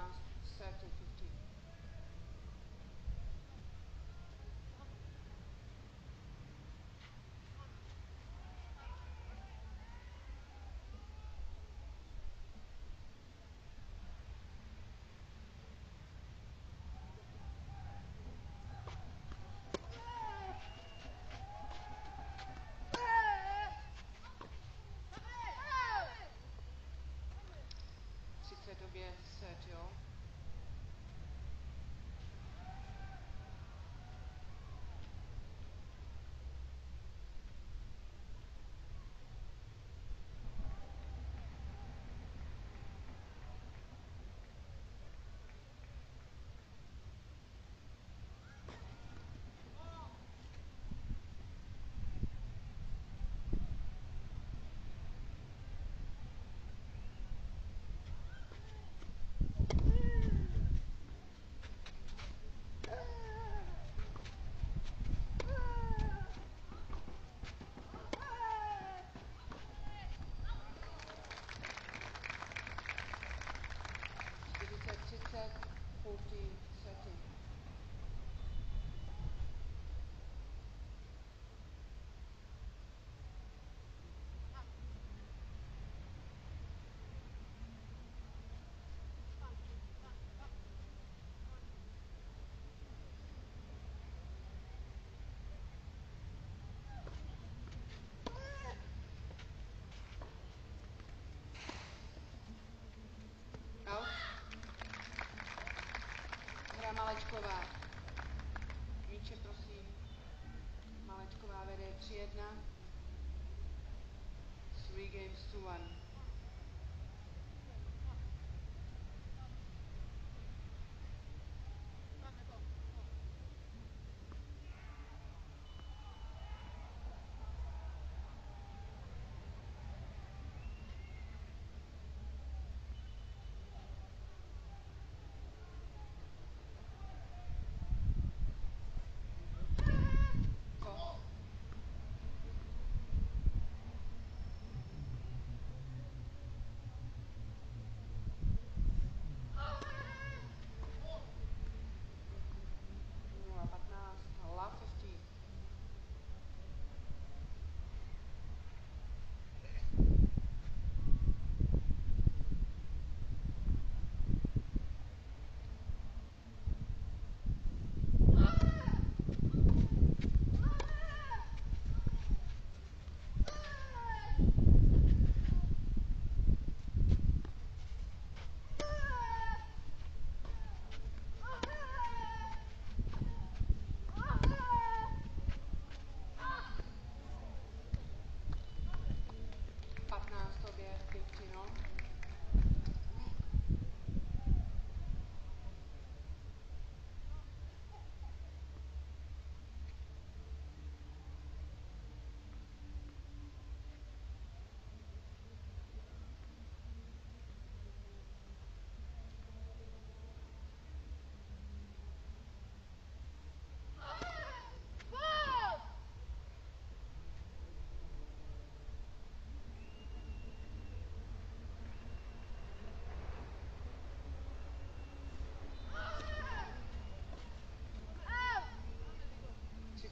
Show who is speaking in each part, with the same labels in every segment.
Speaker 1: Psalms 13, 15. obie Jill. Vietnam. Three games to one.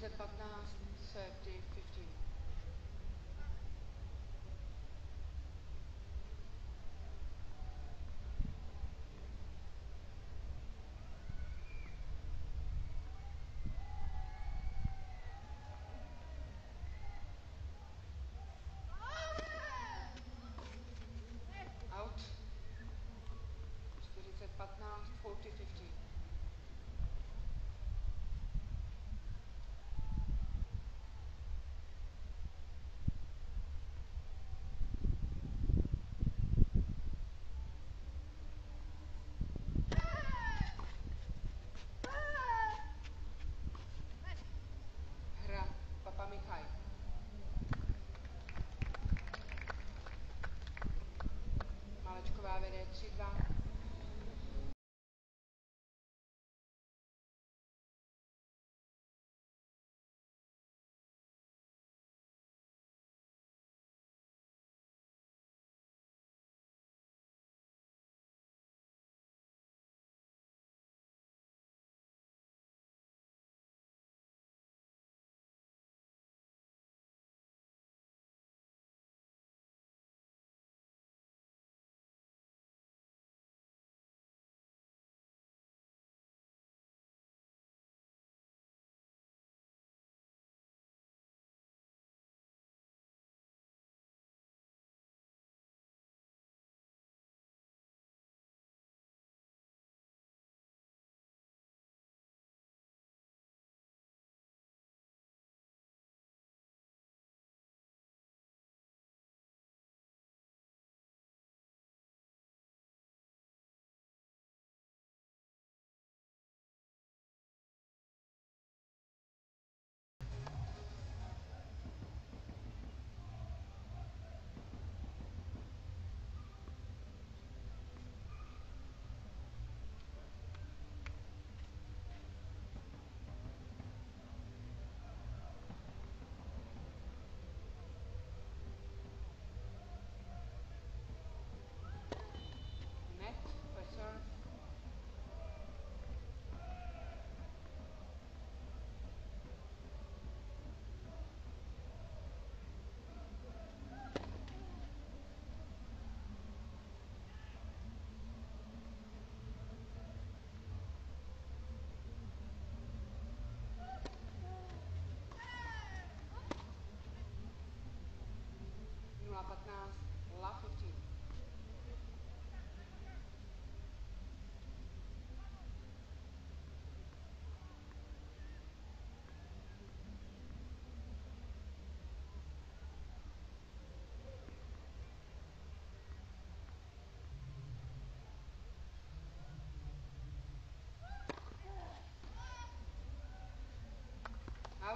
Speaker 1: 35.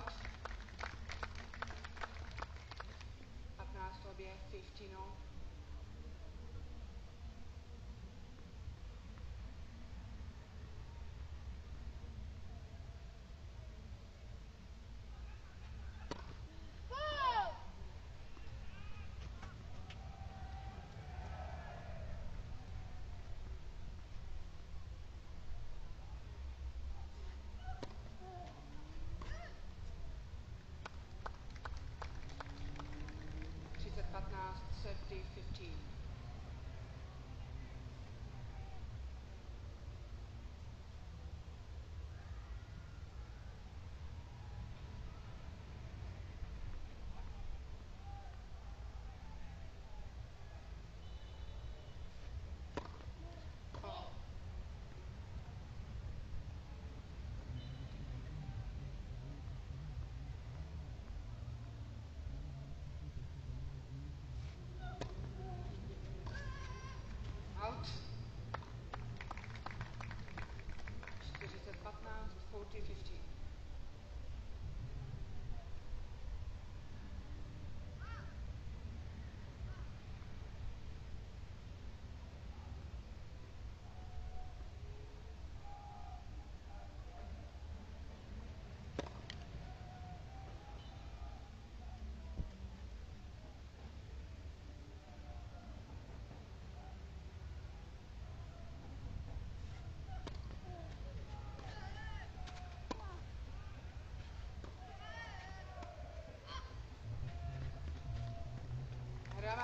Speaker 1: box.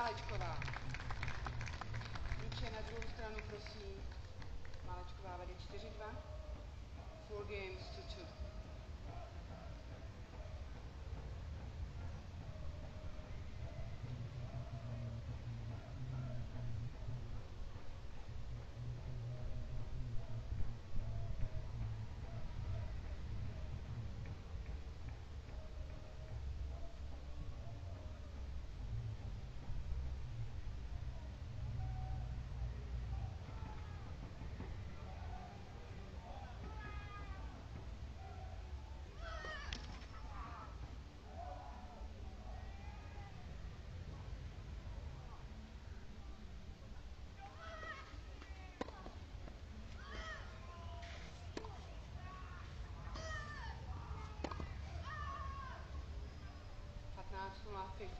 Speaker 1: Málečková. Míče na druhou stranu, prosím. Málečková vede 4-2. Four games to two. Patnáct nula,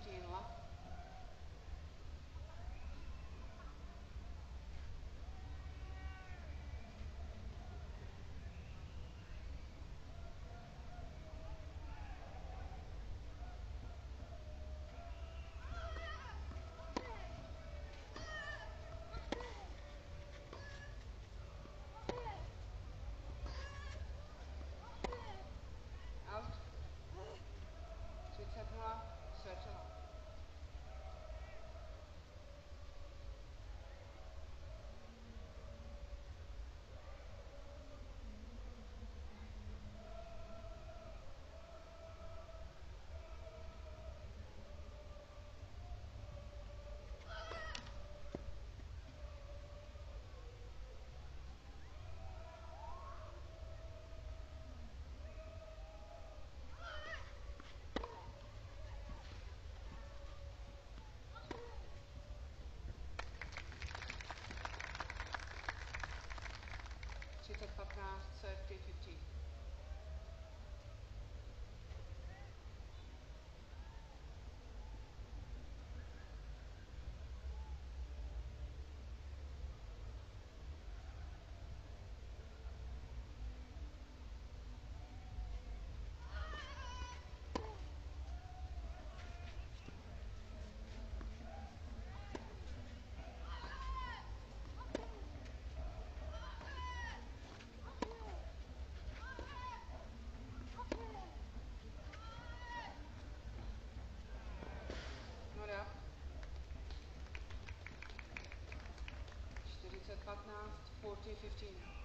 Speaker 1: 15, 40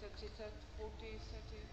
Speaker 2: Prothese,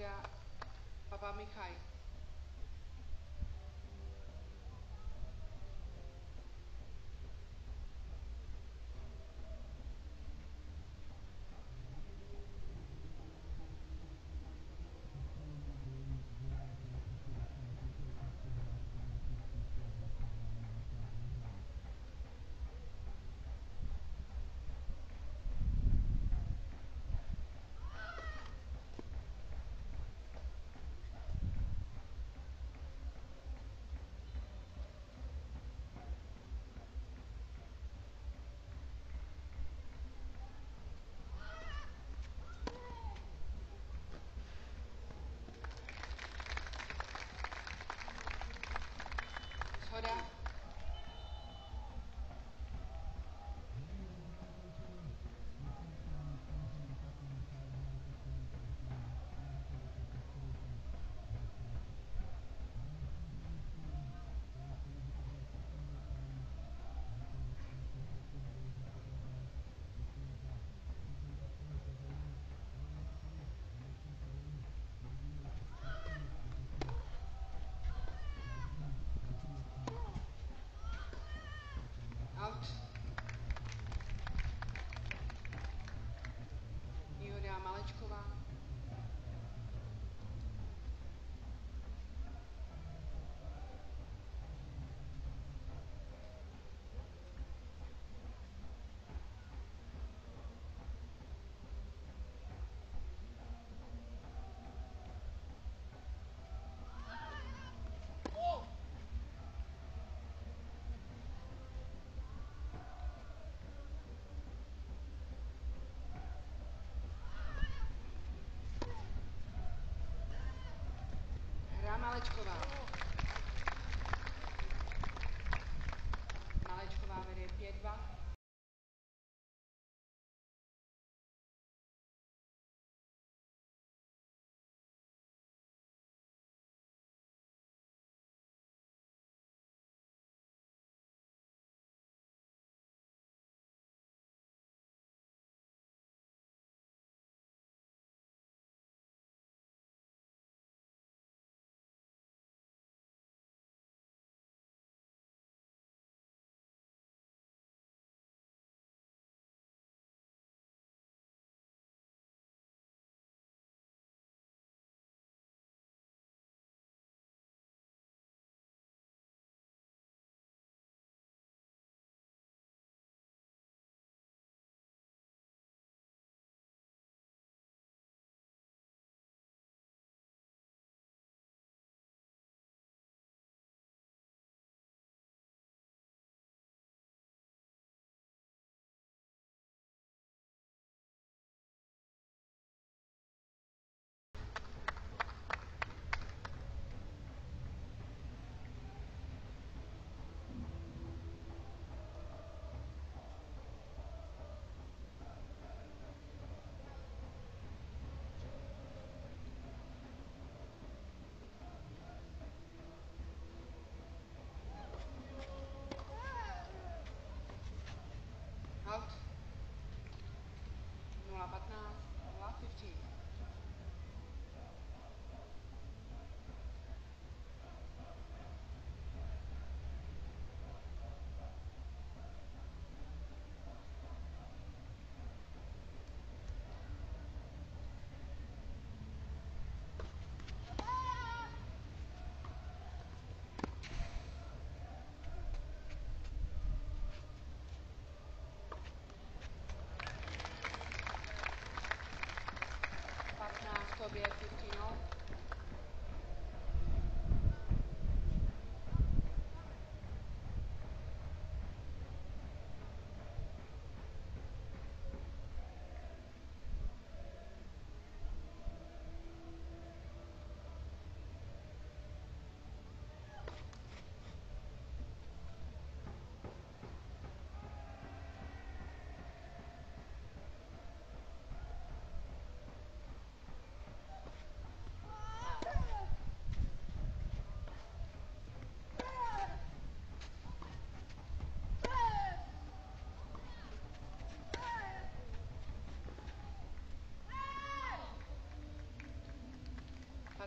Speaker 2: כרגע הרב עמיחי. Hra Malečková.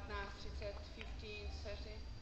Speaker 2: now, 6, 15, 30.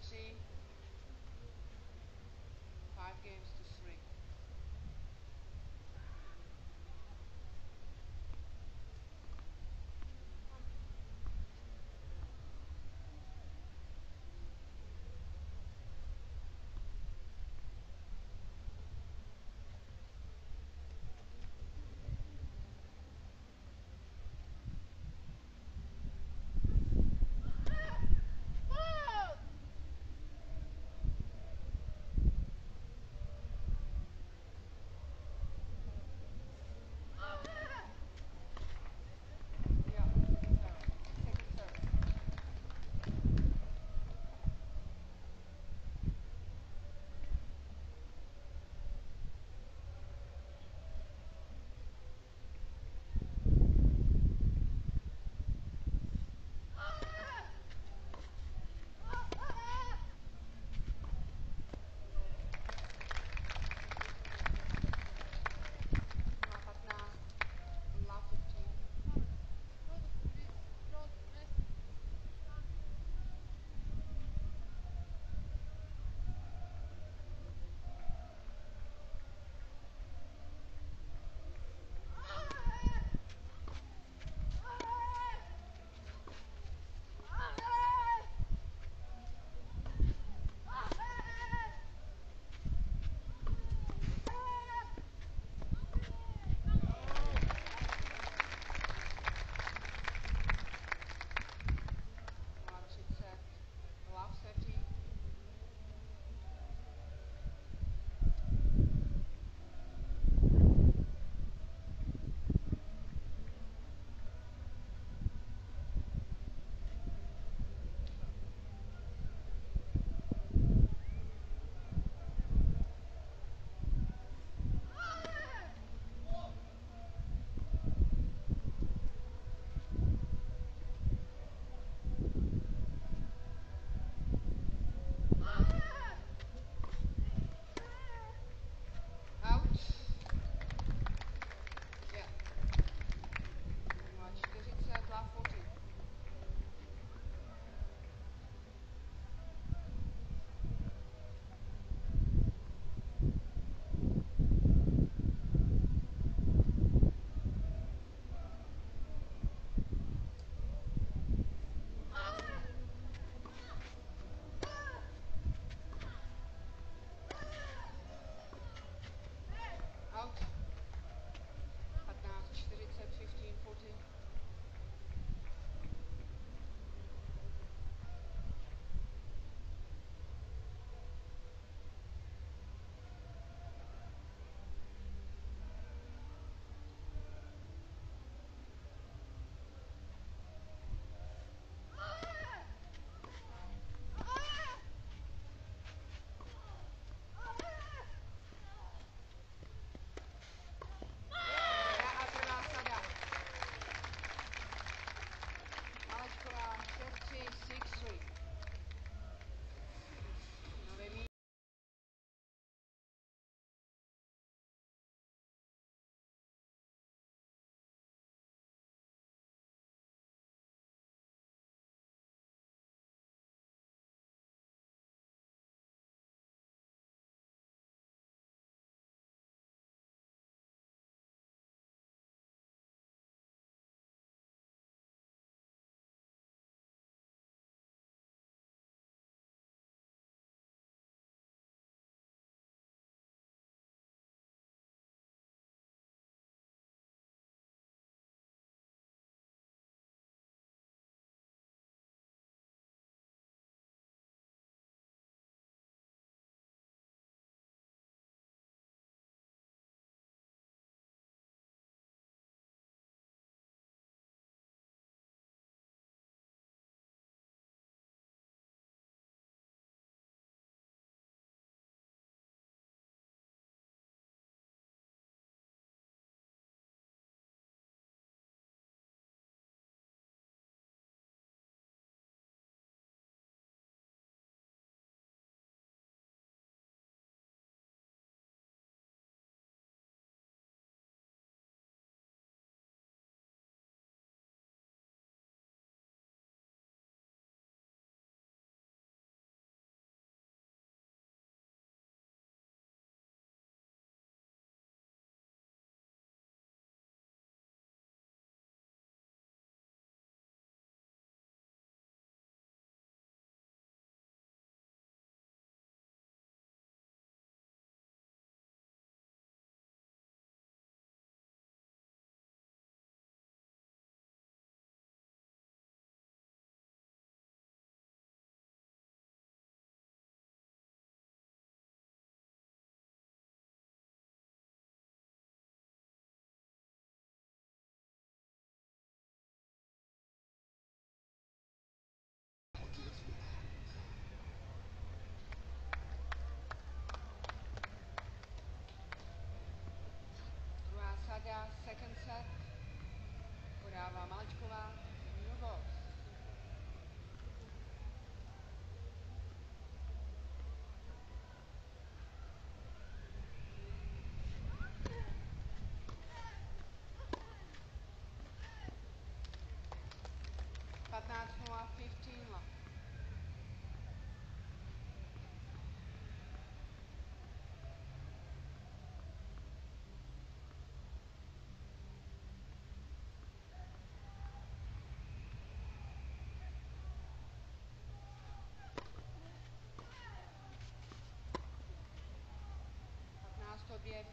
Speaker 1: See. Five games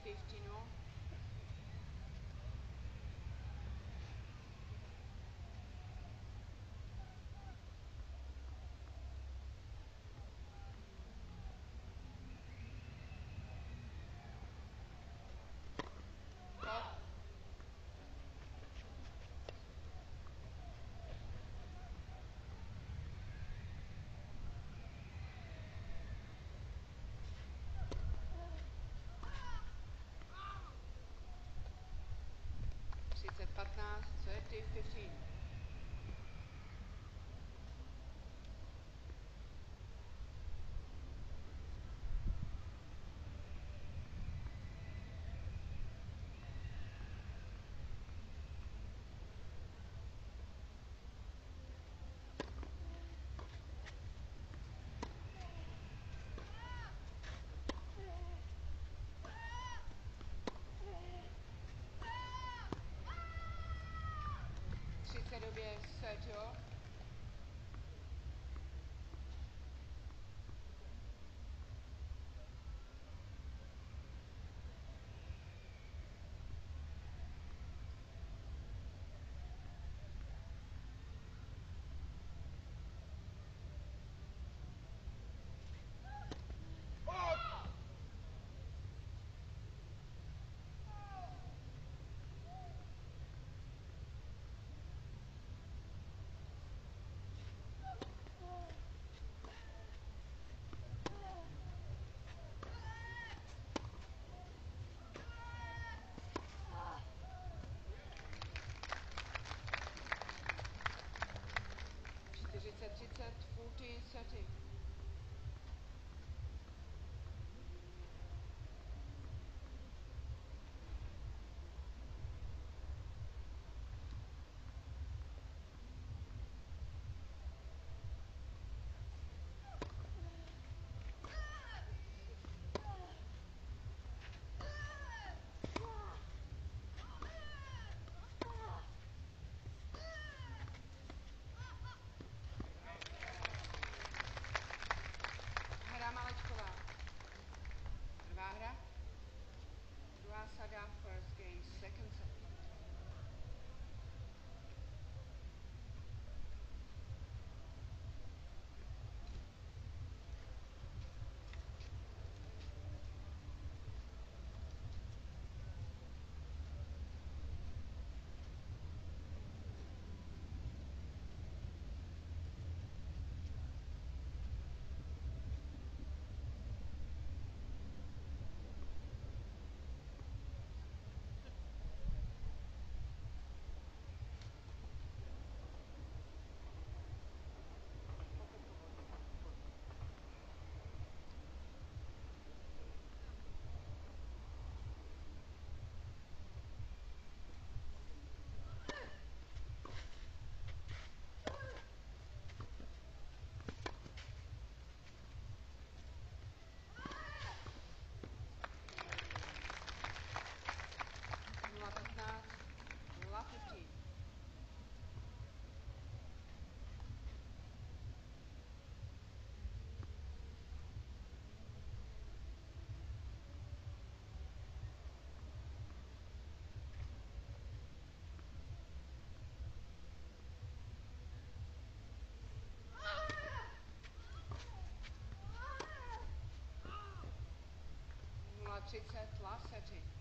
Speaker 1: 15 you know day 15. Sice době seď, jo? Nula třicet, last setting.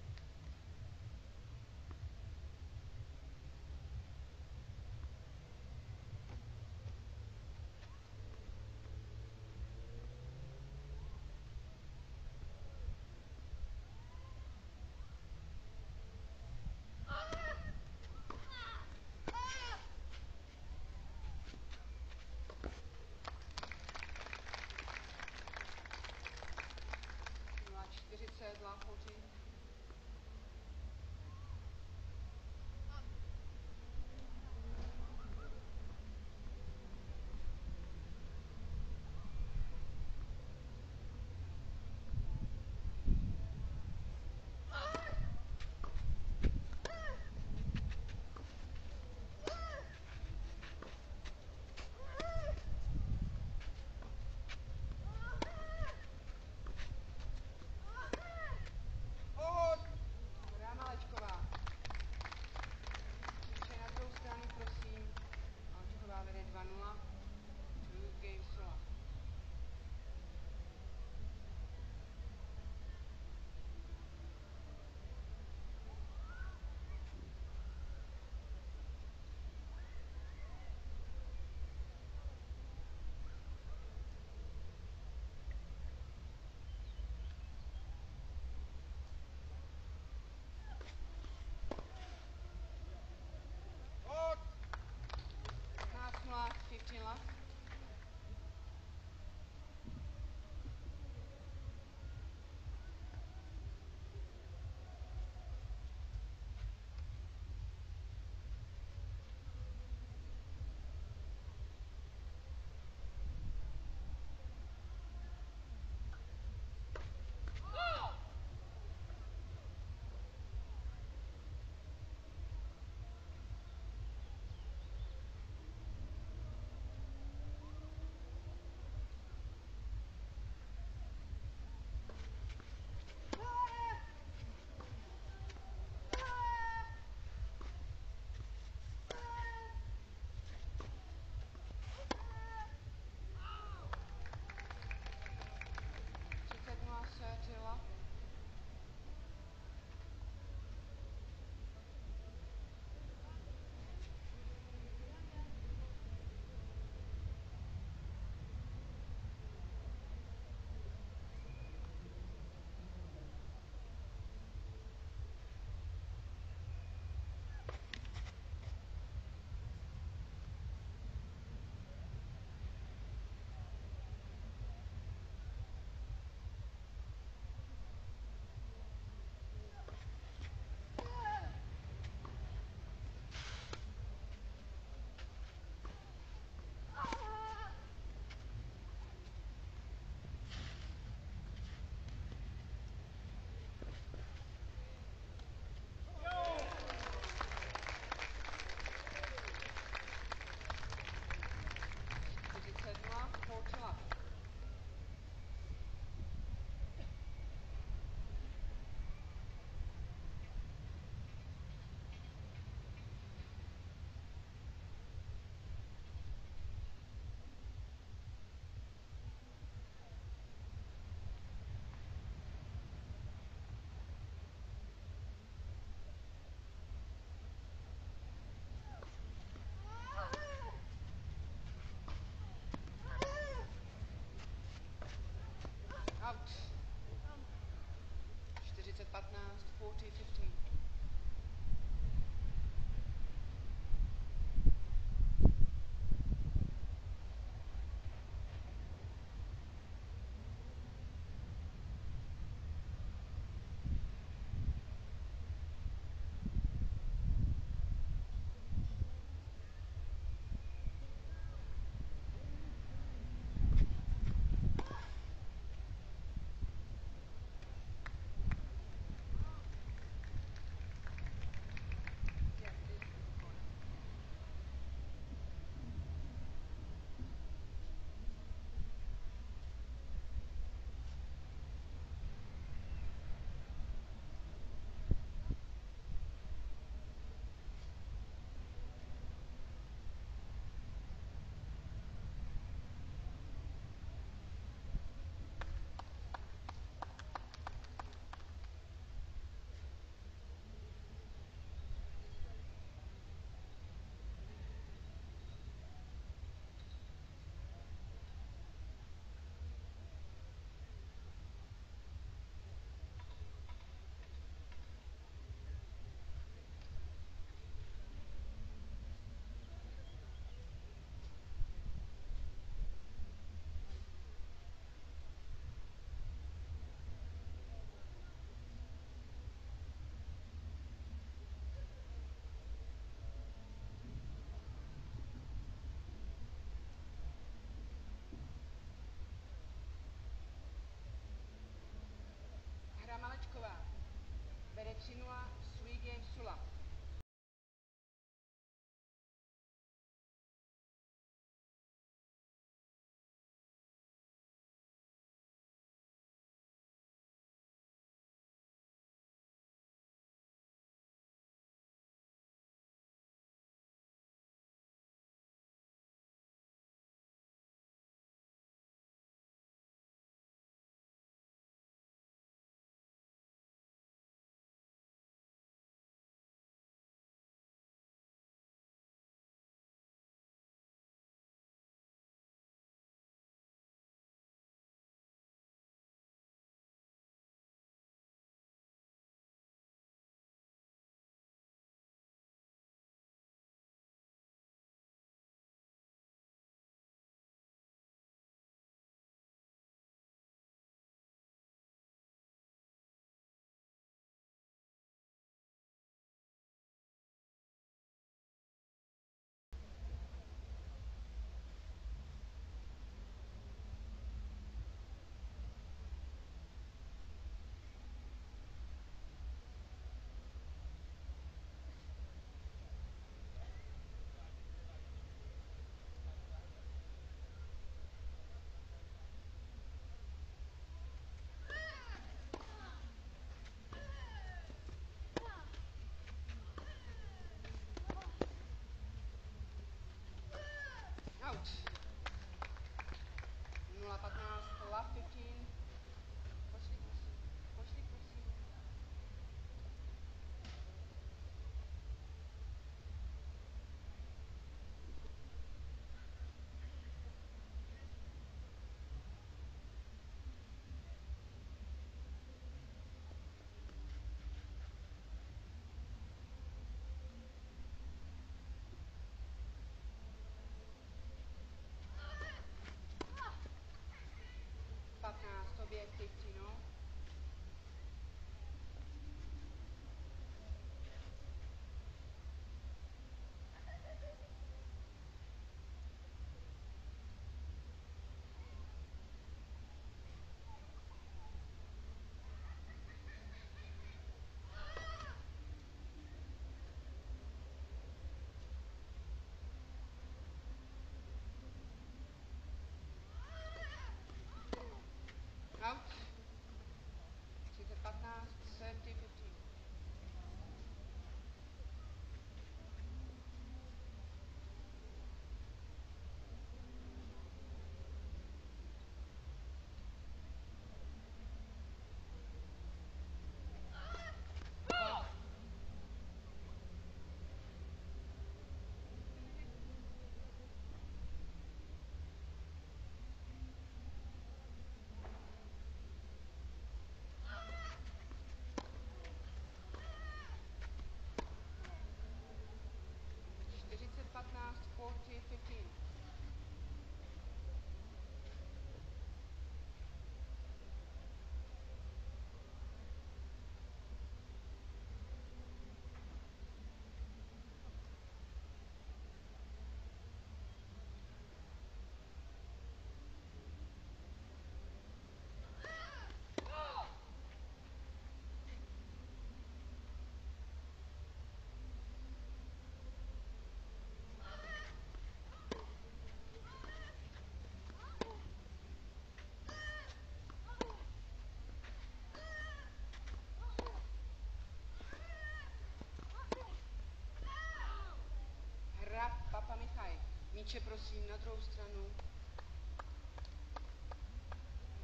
Speaker 1: Míče prosím na druhou stranu.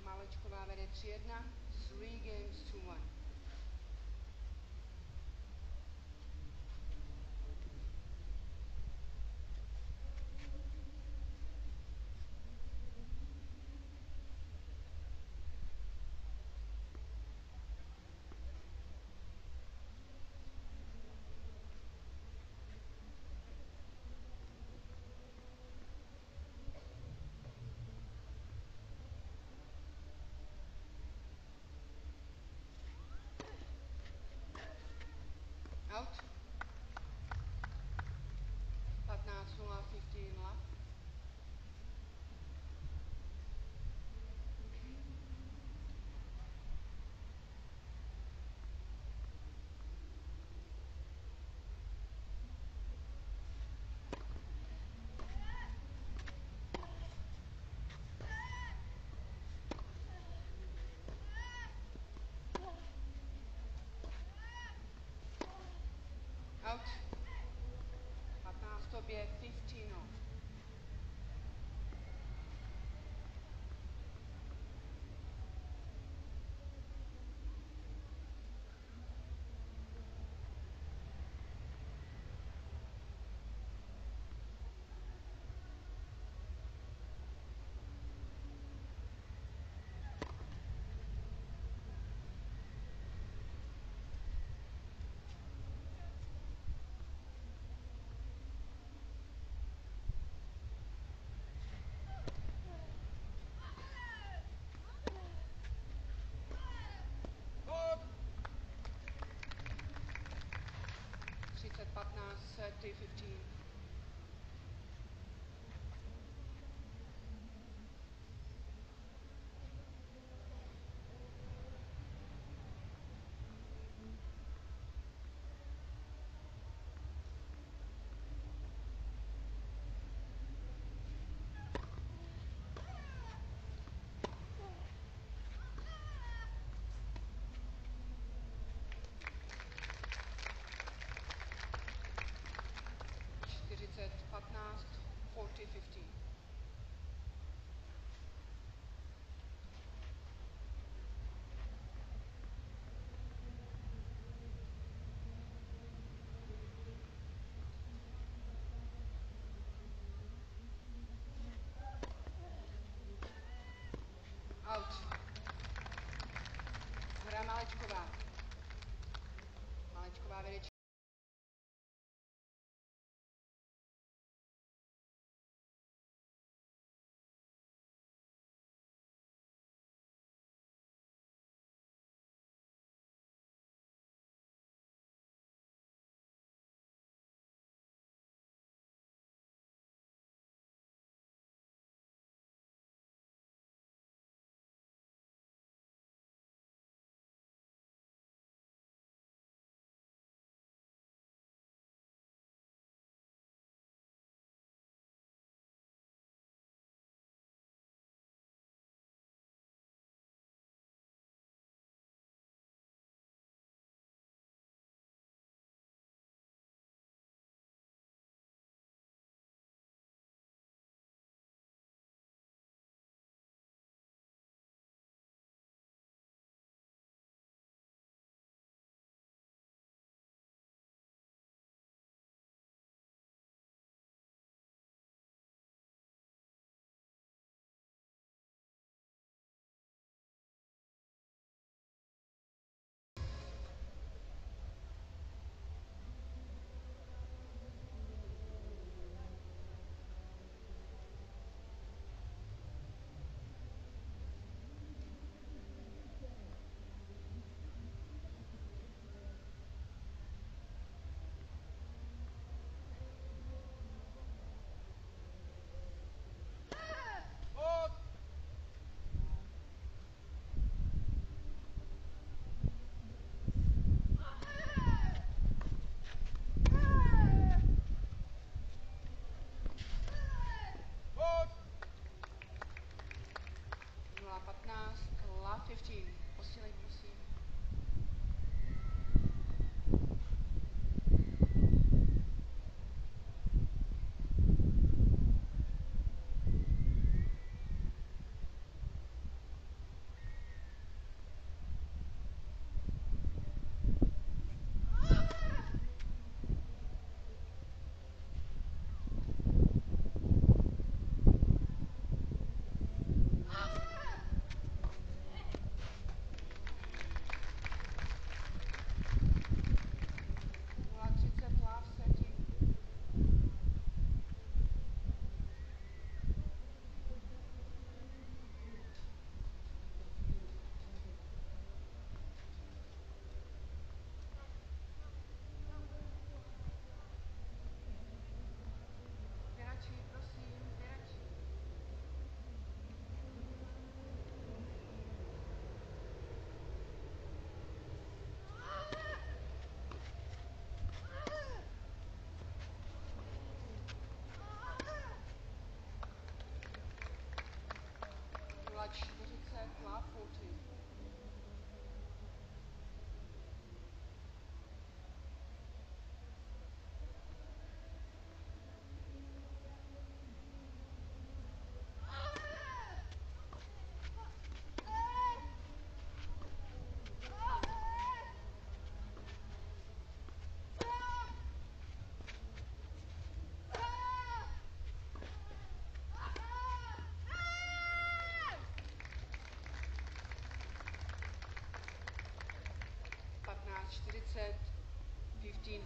Speaker 1: Malečková vede 3-1. 3 games to 1. Out. porque aqui thirty fifteen. Out.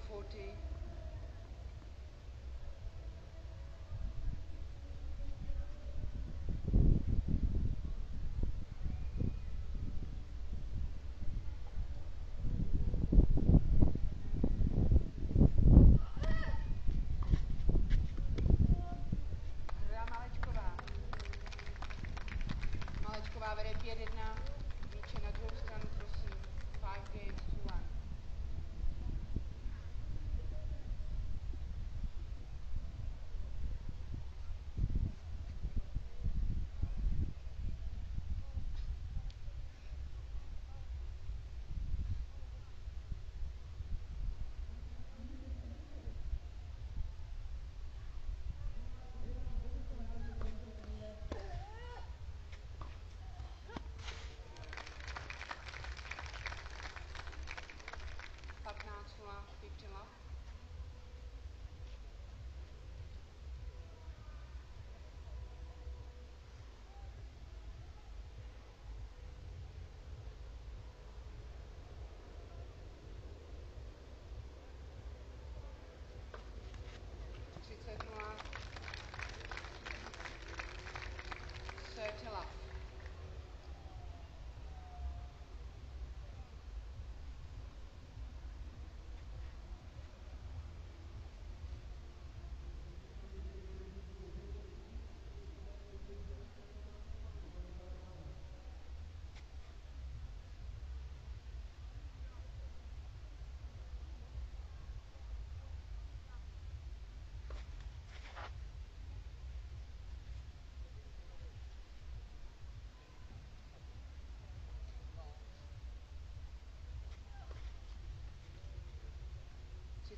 Speaker 1: 40. Malečková vede 5-1.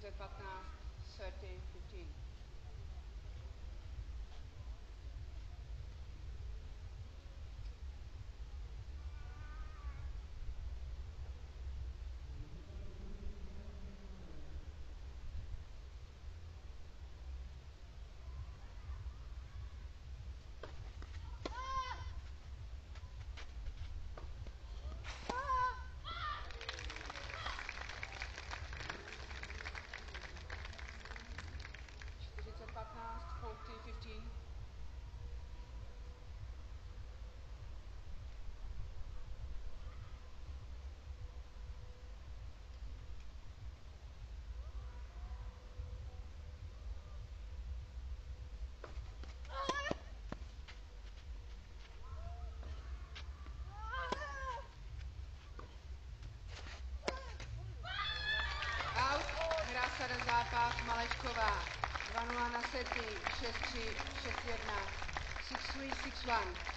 Speaker 1: 40, 15. Jaroslava Malečková. 20 na sety 6361 6361